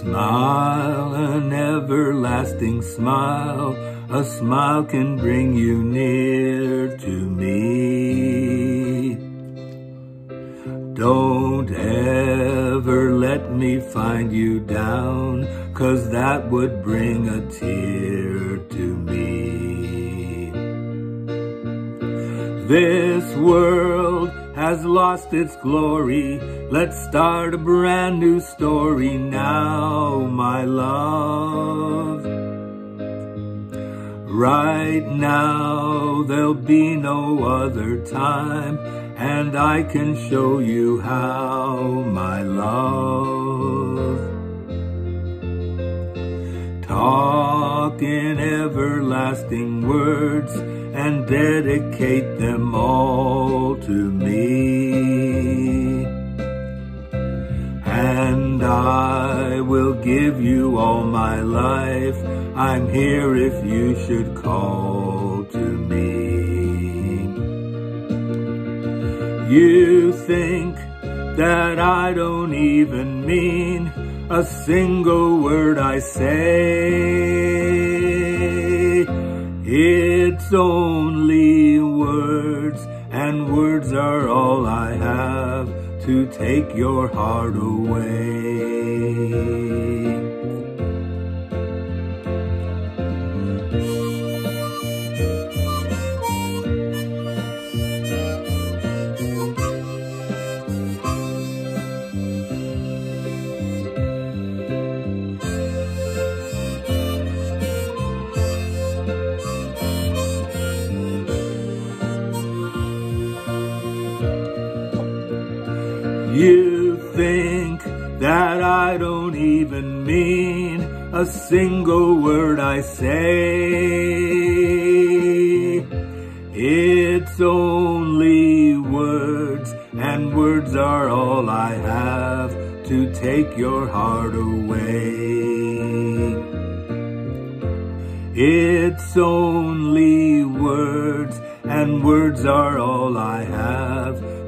smile, an everlasting smile, a smile can bring you near to me. Don't ever let me find you down, cause that would bring a tear to me. This world has lost its glory. Let's start a brand new story now, my love. Right now, there'll be no other time, and I can show you how, my love. Talk in everlasting words and dedicate them all to me. And I will give you all my life. I'm here if you should call to me. You think that I don't even mean a single word I say. It's only words, to take your heart away. You think that I don't even mean a single word I say. It's only words, and words are all I have to take your heart away. It's only words, and words are all I have